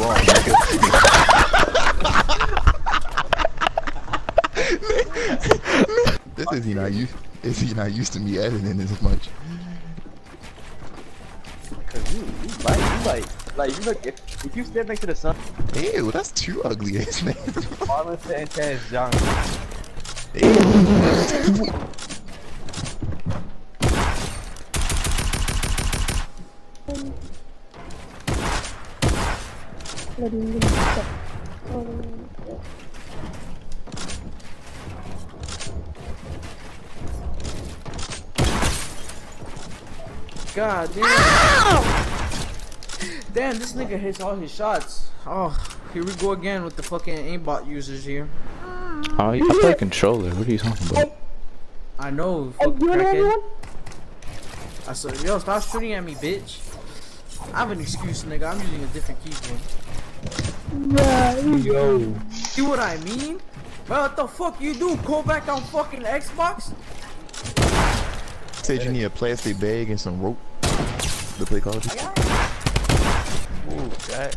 this is he not used. Is he not used to me editing this much? Cause you, you like, you like, like you look. If, if you stand next to the sun, Ew, that's too ugly, ass man. Marlon Sanchez. Ew. God damn. Damn, this nigga hits all his shots. Oh, here we go again with the fucking aimbot users here. Oh, I play controller. What are you talking about? I know, fucking crackhead. I said, yo, stop shooting at me, bitch. I have an excuse, nigga. I'm using a different keyboard. Yo. See what I mean? Well, what the fuck you do? Go back on fucking Xbox? Said you need a plastic bag and some rope to play Call of Duty. Ooh, that.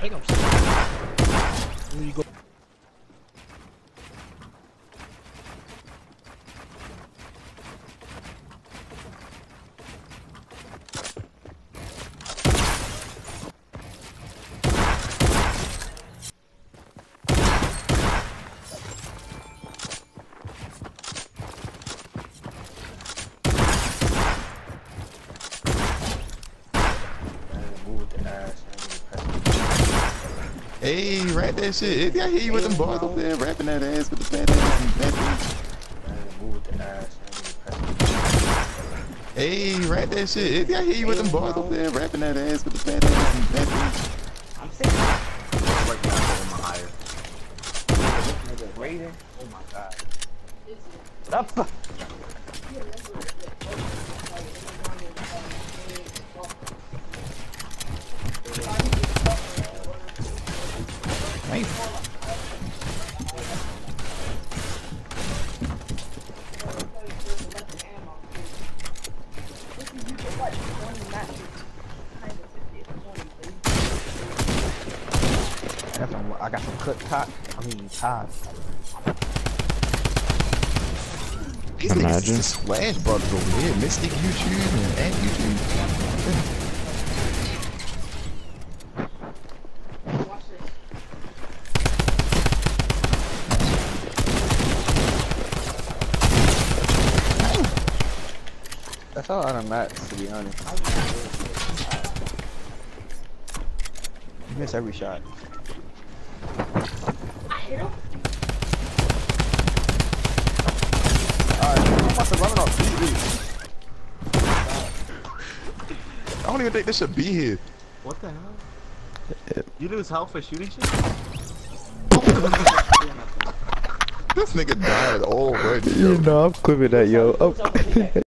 Helen? Uh, move the ass. Hey, rap that shit. If I hear you with them bars up there, rapping that ass with the fat ass and fat ass. Move the ass. Hey, rap that shit. If I hear you with them bars up there, rapping that ass with the fat ass and fat ass. I'm thinking. Right now, I'm higher. Oh my god. What the fuck? That's some, I got some cut top. I mean, ties. These niggas Imagine. is the Slash brothers over here. Mystic YouTube and, and YouTube. That's all out of mats, to be honest. You miss every shot. Alright, I'm about to run it off BB. I don't even think this should be here. What the hell? You lose health for shooting shit? This nigga died already, yo. you know, I'm clipping that, yo. Oh.